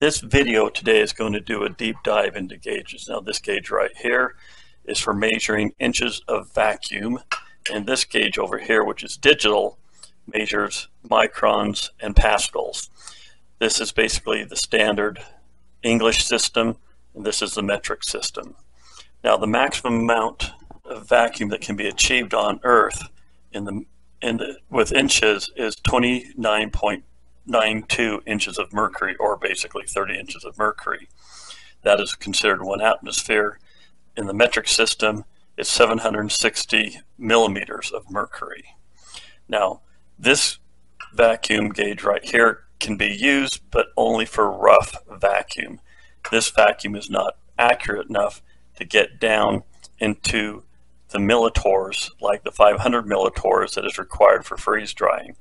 This video today is going to do a deep dive into gauges. Now this gauge right here is for measuring inches of vacuum and this gauge over here which is digital measures microns and pascals. This is basically the standard English system and this is the metric system. Now the maximum amount of vacuum that can be achieved on Earth in the, in the with inches is 29.92 inches of mercury, or basically 30 inches of mercury. That is considered one atmosphere. In the metric system, it's 760 millimeters of mercury. Now, this vacuum gauge right here can be used, but only for rough vacuum. This vacuum is not accurate enough to get down into the millitorrs, like the 500 millitorrs that is required for freeze drying.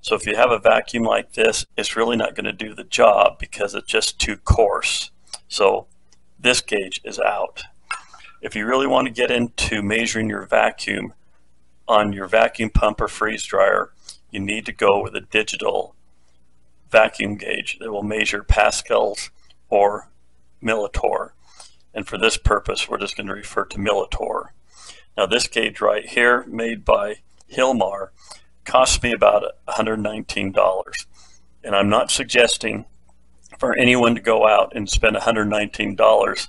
So if you have a vacuum like this, it's really not going to do the job because it's just too coarse. So this gauge is out. If you really want to get into measuring your vacuum on your vacuum pump or freeze dryer, you need to go with a digital vacuum gauge that will measure pascals or millitorr. And for this purpose, we're just going to refer to millitorr. Now this gauge right here, made by Hilmor, cost me about $119. And I'm not suggesting for anyone to go out and spend $119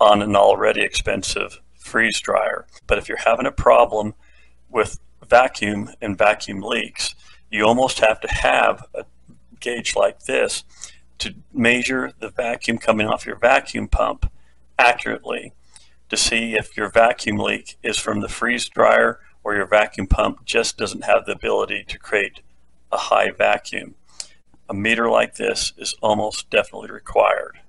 on an already expensive freeze dryer. But if you're having a problem with vacuum and vacuum leaks, you almost have to have a gauge like this to measure the vacuum coming off your vacuum pump accurately to see if your vacuum leak is from the freeze dryer or your vacuum pump just doesn't have the ability to create a high vacuum. A meter like this is almost definitely required.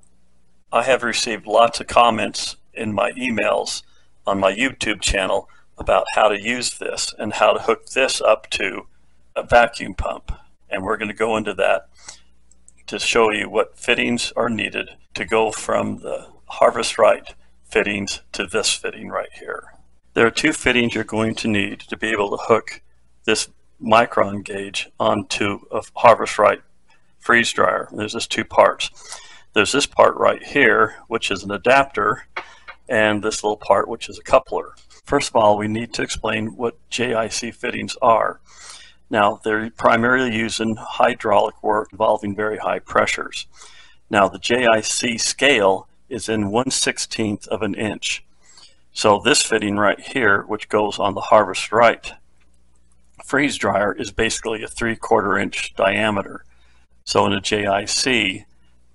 I have received lots of comments in my emails on my YouTube channel about how to use this and how to hook this up to a vacuum pump. And we're going to go into that to show you what fittings are needed to go from the Harvest Right fittings to this fitting right here. There are two fittings you're going to need to be able to hook this micron gauge onto a Harvest Right freeze dryer. There's just two parts. There's this part right here, which is an adapter, and this little part, which is a coupler. First of all, we need to explain what JIC fittings are. Now, they're primarily used in hydraulic work involving very high pressures. Now, the JIC scale is in 1 16th of an inch. So this fitting right here, which goes on the Harvest Right freeze dryer, is basically a 3 quarter inch diameter. So in a JIC,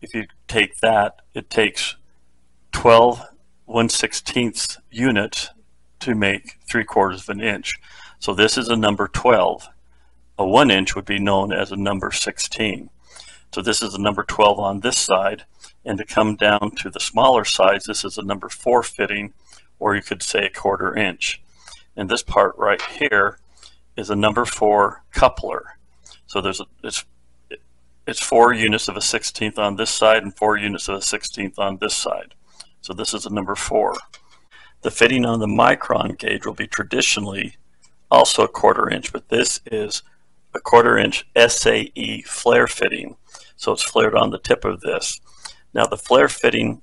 if you take that, it takes 12 1 16th units to make 3 quarters of an inch. So this is a number 12. A 1 inch would be known as a number 16. So this is a number 12 on this side. And to come down to the smaller size, this is a number 4 fitting or you could say a quarter inch. And this part right here is a number four coupler. So there's a, it's it's four units of a 16th on this side and four units of a 16th on this side. So this is a number four. The fitting on the micron gauge will be traditionally also a quarter inch, but this is a quarter inch SAE flare fitting. So it's flared on the tip of this. Now the flare fitting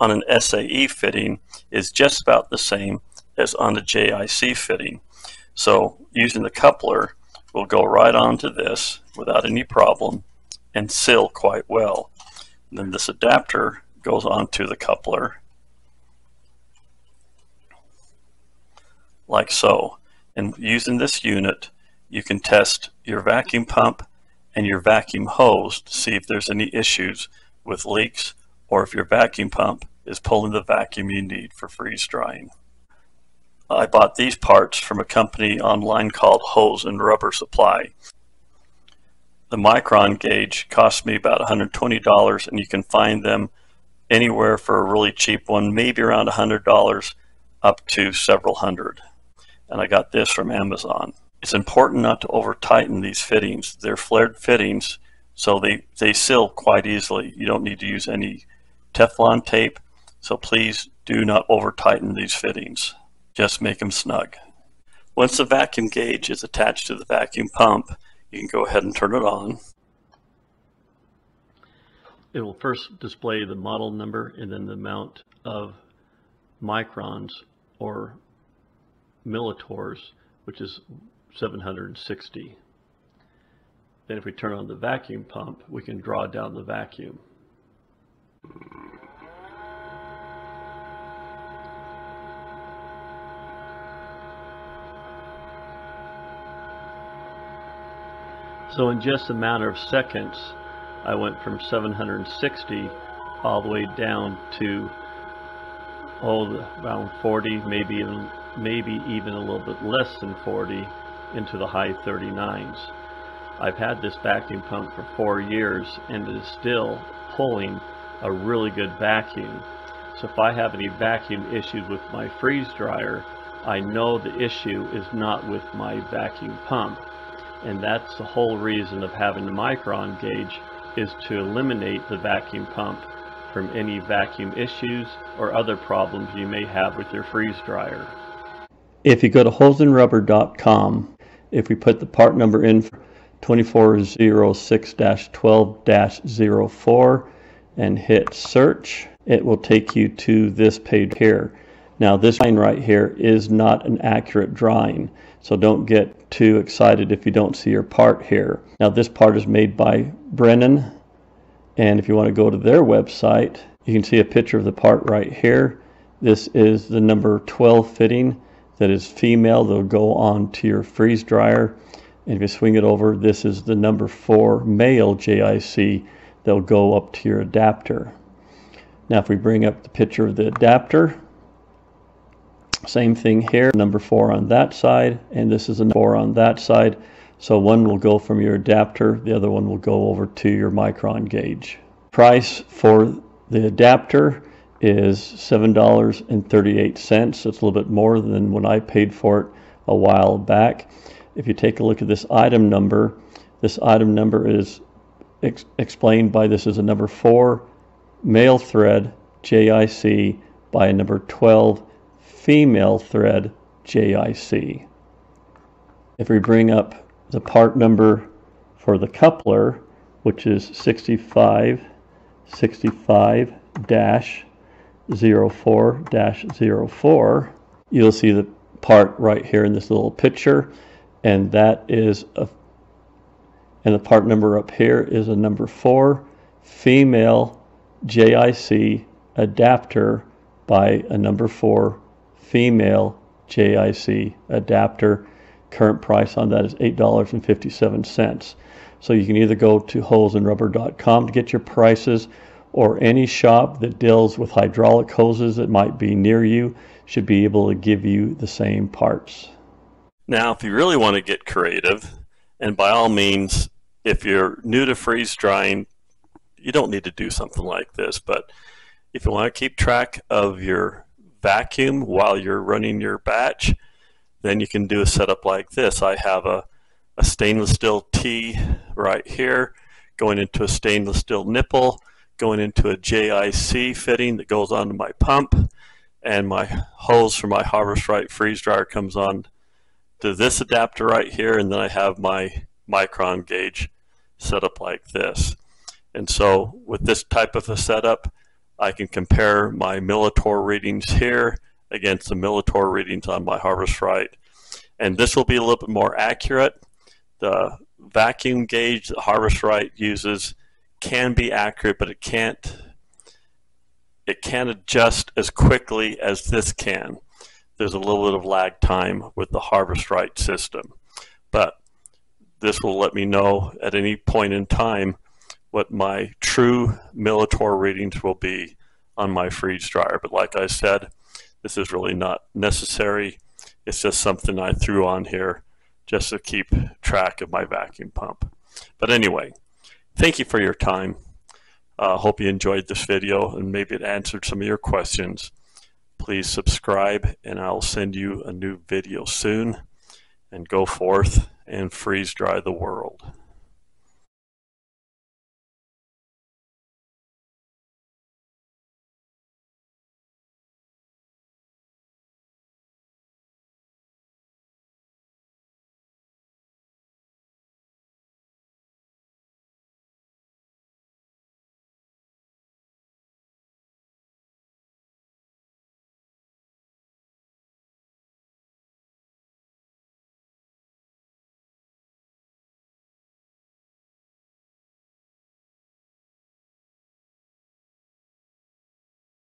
on an SAE fitting is just about the same as on the JIC fitting. So using the coupler, we'll go right onto this without any problem and seal quite well. And then this adapter goes onto the coupler like so. And using this unit, you can test your vacuum pump and your vacuum hose to see if there's any issues with leaks or if your vacuum pump is pulling the vacuum you need for freeze drying. I bought these parts from a company online called Hose and Rubber Supply. The micron gauge cost me about $120 and you can find them anywhere for a really cheap one, maybe around $100 up to several hundred. And I got this from Amazon. It's important not to over tighten these fittings. They're flared fittings, so they, they seal quite easily. You don't need to use any Teflon tape so please do not over tighten these fittings. Just make them snug. Once the vacuum gauge is attached to the vacuum pump, you can go ahead and turn it on. It will first display the model number and then the amount of microns or millitorrs, which is 760. Then if we turn on the vacuum pump, we can draw down the vacuum. So in just a matter of seconds, I went from 760 all the way down to oh, around 40, maybe even, maybe even a little bit less than 40 into the high 39s. I've had this vacuum pump for four years and it is still pulling a really good vacuum. So if I have any vacuum issues with my freeze dryer, I know the issue is not with my vacuum pump and that's the whole reason of having the micron gauge is to eliminate the vacuum pump from any vacuum issues or other problems you may have with your freeze dryer. If you go to hoseandrubber.com, if we put the part number in 2406-12-04 and hit search, it will take you to this page here. Now this line right here is not an accurate drawing, so don't get too excited if you don't see your part here. Now this part is made by Brennan, and if you want to go to their website, you can see a picture of the part right here. This is the number 12 fitting that is female. They'll go on to your freeze dryer. And if you swing it over, this is the number 4 male JIC. They'll go up to your adapter. Now if we bring up the picture of the adapter, same thing here, number four on that side, and this is a four on that side. So one will go from your adapter, the other one will go over to your micron gauge. Price for the adapter is $7.38. It's a little bit more than when I paid for it a while back. If you take a look at this item number, this item number is ex explained by this is a number 4 male thread JIC by a number 12 female thread JIC. If we bring up the part number for the coupler, which is 65 65 dash 04 dash 04, you'll see the part right here in this little picture, and that is a and the part number up here is a number 4 female JIC adapter by a number 4 female JIC adapter. Current price on that is $8.57. So you can either go to hoseandrubber.com to get your prices or any shop that deals with hydraulic hoses that might be near you should be able to give you the same parts. Now, if you really want to get creative, and by all means, if you're new to freeze drying, you don't need to do something like this, but if you want to keep track of your vacuum while you're running your batch, then you can do a setup like this. I have a, a stainless steel T right here going into a stainless steel nipple, going into a JIC fitting that goes onto my pump, and my hose for my Harvest Right freeze dryer comes on to this adapter right here, and then I have my micron gauge set up like this. And so with this type of a setup, I can compare my Millitorr readings here against the Millitorr readings on my Harvest Right. And this will be a little bit more accurate. The vacuum gauge that Harvest Right uses can be accurate, but it can't it can't adjust as quickly as this can. There's a little bit of lag time with the Harvest Right system. But this will let me know at any point in time what my true Millitorr readings will be on my freeze dryer. But like I said, this is really not necessary. It's just something I threw on here just to keep track of my vacuum pump. But anyway, thank you for your time. I uh, hope you enjoyed this video and maybe it answered some of your questions. Please subscribe and I'll send you a new video soon. And go forth and freeze dry the world.